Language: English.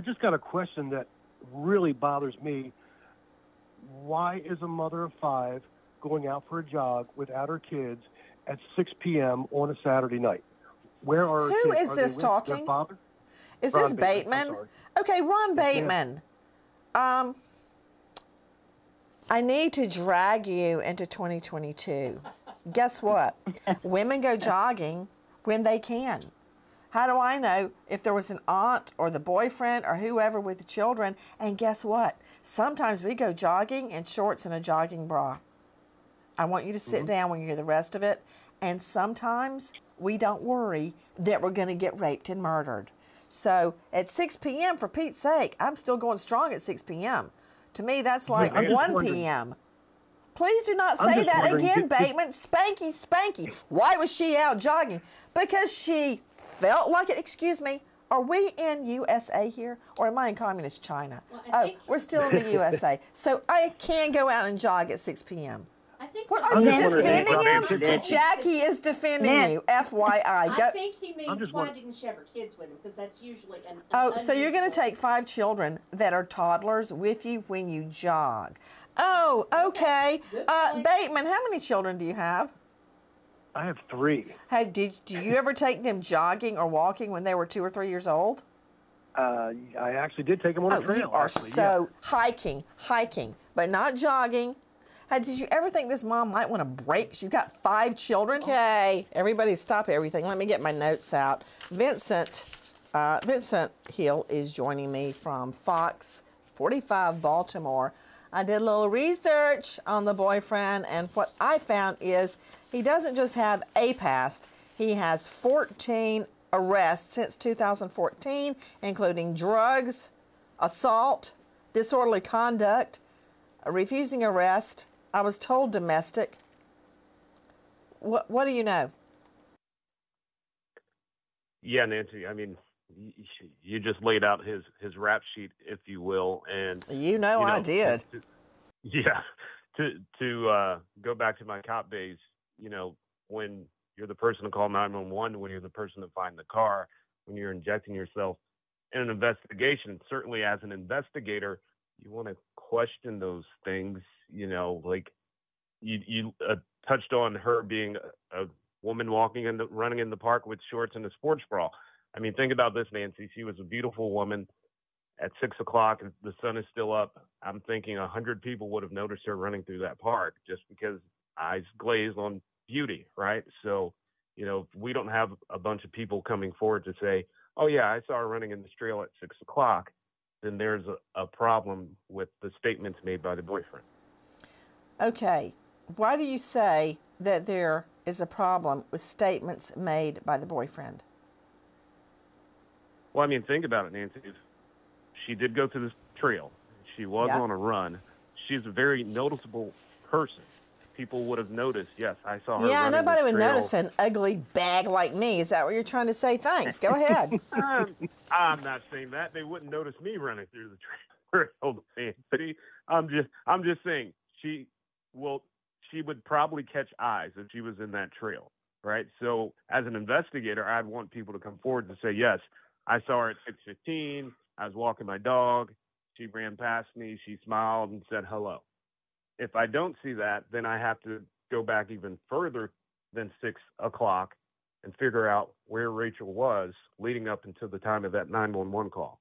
I just got a question that really bothers me. Why is a mother of five going out for a jog without her kids at 6 p.m. on a Saturday night? Where are Who is this talking? Is Ron this Bateman, Bateman? Okay, Ron. Bateman. Um, I need to drag you into 2022. Guess what? Women go jogging when they can. How do I know if there was an aunt or the boyfriend or whoever with the children? And guess what? Sometimes we go jogging in shorts and a jogging bra. I want you to sit down when you hear the rest of it. And sometimes we don't worry that we're going to get raped and murdered. So at 6 p.m., for Pete's sake, I'm still going strong at 6 p.m. To me, that's like I'm 1 p.m. Please do not say that again, Bateman. Spanky, Spanky. Why was she out jogging? Because she felt like it. Excuse me. Are we in USA here, or am I in communist China? Well, oh, we're still in the USA. So I can go out and jog at 6 p.m. I think What are I'm you defending him? Jackie is defending Nancy- you. FYI. Go. I think he means why wondering- didn't she have her kids with him? Because that's usually an. an Oh, so you're going to take five children that are toddlers with you when you jog. Oh, okay. Good Uh. Bateman, how many children do you have? I have three. Hey, did, do you ever take them jogging or walking when they were two or three years old? Uh, I actually did take them on a Oh, trail. you are actually, so hiking, hiking, but not jogging. Hey, did you ever think this mom might want to break? She's got five children. Okay, everybody, stop everything. Let me get my notes out. Vincent, uh, Vincent Hill is joining me from Fox 45 Baltimore. I did a little research on the boyfriend, and what I found is he doesn't just have a past; he has 14 arrests since 2014, including drugs, assault, disorderly conduct, refusing arrest. I was told domestic. What What do you know? Yeah, Nancy. I mean, you just laid out his his rap sheet, if you will, and You know, you I did. to- yeah, to to uh, go back to my cop days, you know, when you're the person to call 911, when you're the person to find the car, when you're injecting yourself in an investigation, certainly as an investigator, you want to question those things. You know, like you you uh, touched on her being a, a woman walking and running in the park with shorts and a sports bra. I mean, think about this, Nancy. She was a beautiful woman. At six o'clock, the sun is still up. I'm thinking a hundred people would have noticed her running through that park just because eyes glazed on beauty, right? So, you know, we don't have a bunch of people coming forward to say, "Oh yeah, I saw her running in this trail at six o'clock," then there's a, a problem with the statements made by the boyfriend. Okay. Why do you say that there is a problem with statements made by the boyfriend? Well, I mean, think about it, Nancy. She did go to this trail, she was Yeah. on a run. She's a very noticeable person. People would have noticed. Yes, I saw her. yeah, nobody would trail. notice an ugly bag like me. Is that what you're trying to say? Thanks. Go ahead. I'm, um, I'm not saying that. They wouldn't notice me running through the trail, Nancy. I'm just, I'm just saying she will. She would probably catch eyes if she was in that trail, right? So, as an investigator, I'd want people to come forward and say, "Yes, I saw her at 6:15. I was walking my dog. She ran past me. She smiled and said hello." If I don't see that, then I have to go back even further than six o'clock and figure out where Rachel was leading up until the time of that 911 call.